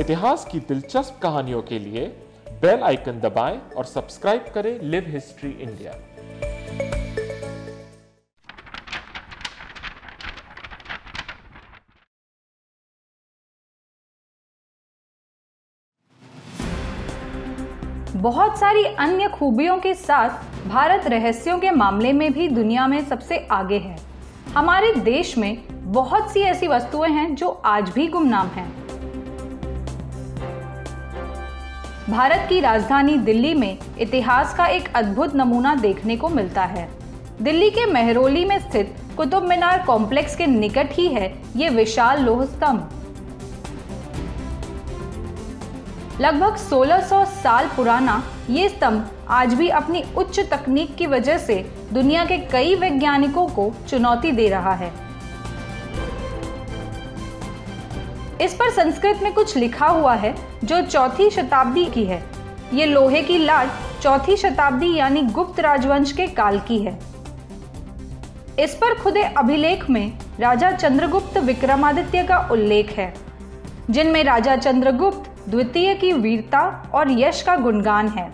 इतिहास की दिलचस्प कहानियों के लिए बेल आइकन दबाएँ और सब्सक्राइब करें लिव हिस्ट्री इंडिया। बहुत सारी अन्य खूबियों के साथ भारत रहस्यों के मामले में भी दुनिया में सबसे आगे है। हमारे देश में बहुत सी ऐसी वस्तुएँ हैं जो आज भी गुमनाम हैं। भारत की राजधानी दिल्ली में इतिहास का एक अद्भुत नमूना देखने को मिलता है। दिल्ली के मेहरोली में स्थित कुतुब मीनार कॉम्प्लेक्स के निकट ही है ये विशाल लोह स्तंभ। लगभग 1600 साल पुराना ये स्तंभ आज भी अपनी उच्च तकनीक की वजह से दुनिया के कई वैज्ञानिकों को चुनौती दे रहा है। इस पर संस्कृत में कुछ लिखा हुआ है, जो चौथी शताब्दी की है। ये लोहे की लाट चौथी शताब्दी यानी गुप्त राजवंश के काल की है। इस पर खुदे अभिलेख में राजा चंद्रगुप्त विक्रमादित्य का उल्लेख है, जिनमें राजा चंद्रगुप्त द्वितीय की वीरता और यश का गुणगान है।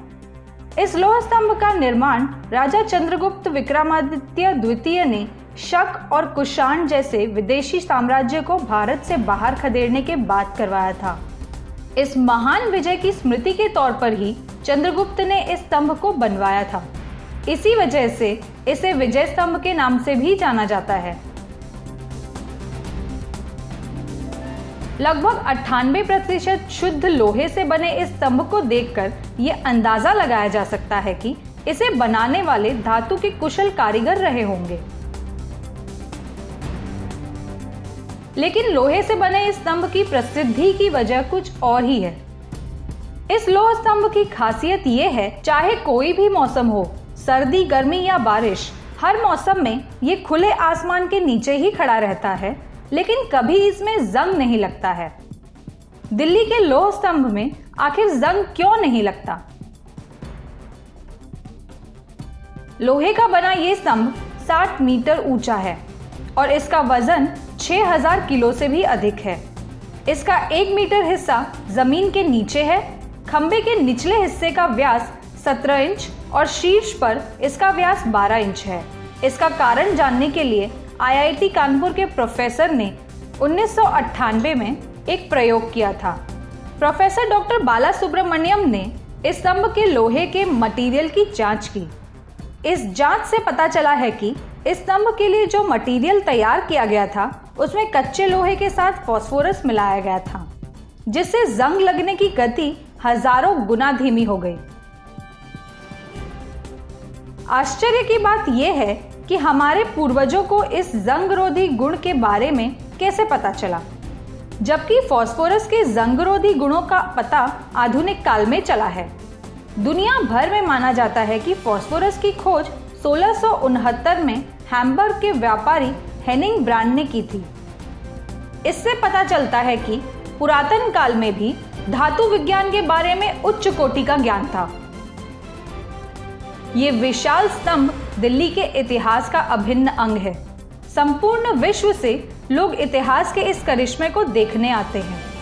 इस लोह स्तंभ का निर्माण राजा चंद्रगुप्त विक्रमादित्य द्वितीय ने शक और कुषाण जैसे विदेशी साम्राज्य को भारत से बाहर खदेड़ने के बाद करवाया था। इस महान विजय की स्मृति के तौर पर ही चंद्रगुप्त ने इस स्तंभ को बनवाया था। इसी वजह से इसे विजय स्तंभ के नाम से भी जाना जाता है। लगभग अट्ठानबे प्रतिशत शुद्ध लोहे से बने इस स्तंभ को देखकर यह अंदाज़ा लगाया जा सकता है कि इसे बनाने वाले धातु के कुशल कारीगर रहे होंगे। लेकिन लोहे से बने इस स्तंभ की प्रसिद्धि की वजह कुछ और ही है। इस लोह स्तंभ की खासियत यह है, चाहे कोई भी मौसम हो, सर्दी, गर्मी या बारिश, हर मौसम में ये खुले आसमान के नीचे ही खड़ा रहता है, लेकिन कभी इसमें जंग नहीं लगता है। दिल्ली के लोह स्तंभ में आखिर जंग क्यों नहीं लगता? लोहे का बना यह स्तंभ 60 मीटर ऊँचा है और इसका वज़न 6000 किलो से भी अधिक है। इसका एक मीटर हिस्सा ज़मीन के नीचे है। खंबे के निचले हिस्से का व्यास 17 इंच और शीर्ष पर इसका व्यास 12 इंच है। इसका कारण जानने के लिए आईआईटी कानपुर के प्रोफेसर ने उन्नीस सौ अट्ठानबे में एक प्रयोग किया था। प्रोफेसर डॉक्टर बाला सुब्रमण्यम ने इस स्तंभ के लोहे के मटेरियल की जाँच की। इस जाँच से पता चला है कि इस स्तंभ के लिए जो मटेरियल तैयार किया गया था उसमें कच्चे लोहे के साथ फॉस्फोरस मिलाया गया था, जिससे जंग लगने की गति हज़ारों गुना धीमी हो गई। आश्चर्य की बात यह है कि हमारे पूर्वजों को इस जंगरोधी गुण के बारे में कैसे पता चला, जबकि फास्फोरस के जंगरोधी गुणों का पता आधुनिक काल में चला है। दुनिया भर में माना जाता है कि फास्फोरस की खोज सोलह में हैम्बर्ग के व्यापारी हेनिंग ब्रांड ने की थी। इससे पता चलता है कि पुरातन काल में भी धातु विज्ञान के बारे में उच्च कोटि का ज्ञान था। ये विशाल स्तंभ दिल्ली के इतिहास का अभिन्न अंग है। संपूर्ण विश्व से लोग इतिहास के इस करिश्मे को देखने आते हैं।